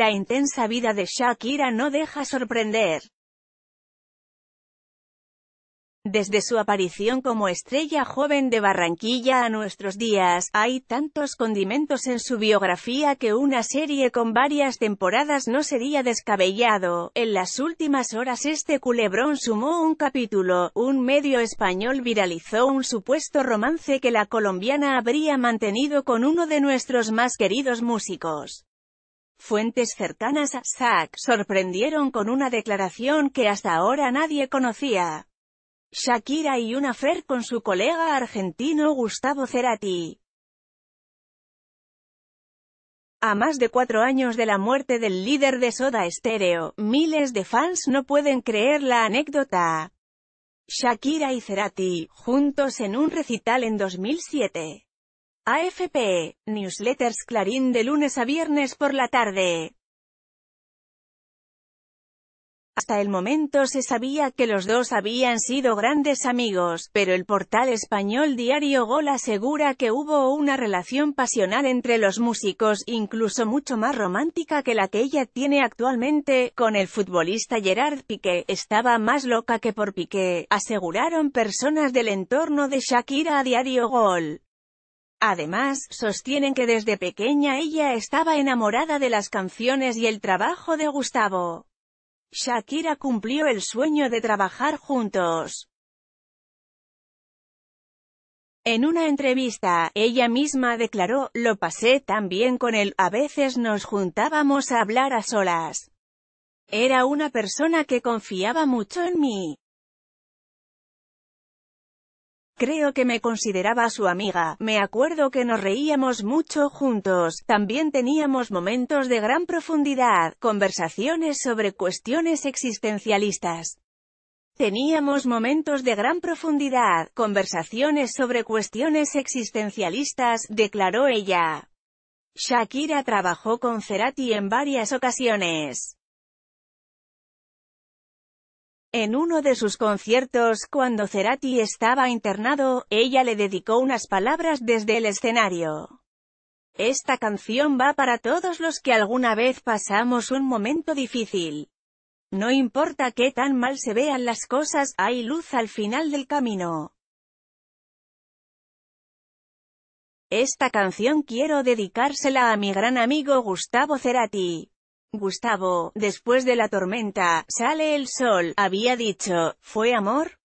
La intensa vida de Shakira no deja sorprender. Desde su aparición como estrella joven de Barranquilla a nuestros días, hay tantos condimentos en su biografía que una serie con varias temporadas no sería descabellado. En las últimas horas este culebrón sumó un capítulo, un medio español viralizó un supuesto romance que la colombiana habría mantenido con uno de nuestros más queridos músicos. Fuentes cercanas a Zack sorprendieron con una declaración que hasta ahora nadie conocía. Shakira y una affair con su colega argentino Gustavo Cerati. A más de cuatro años de la muerte del líder de Soda Stereo, miles de fans no pueden creer la anécdota. Shakira y Cerati, juntos en un recital en 2007. AFP, Newsletters Clarín de lunes a viernes por la tarde. Hasta el momento se sabía que los dos habían sido grandes amigos, pero el portal español Diario Gol asegura que hubo una relación pasional entre los músicos, incluso mucho más romántica que la que ella tiene actualmente, con el futbolista Gerard Piqué, estaba más loca que por Piqué, aseguraron personas del entorno de Shakira a Diario Gol. Además, sostienen que desde pequeña ella estaba enamorada de las canciones y el trabajo de Gustavo. Shakira cumplió el sueño de trabajar juntos. En una entrevista, ella misma declaró, lo pasé tan bien con él, a veces nos juntábamos a hablar a solas. Era una persona que confiaba mucho en mí. Creo que me consideraba su amiga, me acuerdo que nos reíamos mucho juntos, también teníamos momentos de gran profundidad, conversaciones sobre cuestiones existencialistas. Teníamos momentos de gran profundidad, conversaciones sobre cuestiones existencialistas, declaró ella. Shakira trabajó con Cerati en varias ocasiones. En uno de sus conciertos, cuando Cerati estaba internado, ella le dedicó unas palabras desde el escenario. Esta canción va para todos los que alguna vez pasamos un momento difícil. No importa qué tan mal se vean las cosas, hay luz al final del camino. Esta canción quiero dedicársela a mi gran amigo Gustavo Cerati. Gustavo, después de la tormenta, sale el sol, había dicho, ¿fue amor?